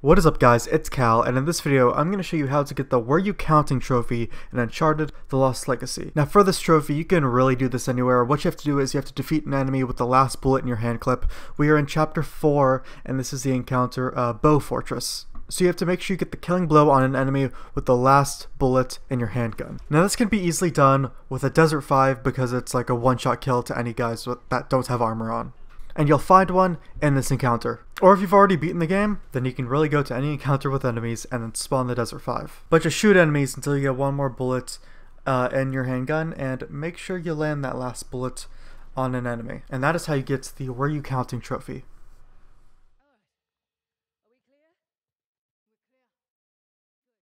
What is up guys, it's Cal, and in this video I'm going to show you how to get the Were You Counting trophy in Uncharted The Lost Legacy. Now for this trophy, you can really do this anywhere. What you have to do is you have to defeat an enemy with the last bullet in your hand clip. We are in chapter 4, and this is the encounter uh, Bow Fortress. So you have to make sure you get the killing blow on an enemy with the last bullet in your handgun. Now this can be easily done with a Desert 5 because it's like a one-shot kill to any guys that don't have armor on and you'll find one in this encounter. Or if you've already beaten the game, then you can really go to any encounter with enemies and then spawn the Desert 5. But just shoot enemies until you get one more bullet uh, in your handgun and make sure you land that last bullet on an enemy. And that is how you get the Were You Counting trophy.